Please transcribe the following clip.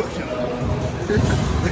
よかった。